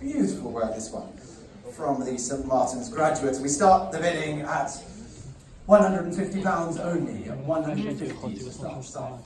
Beautiful work, this one, from the St Martin's graduates. We start the bidding at £150 only, and 150 to start, start,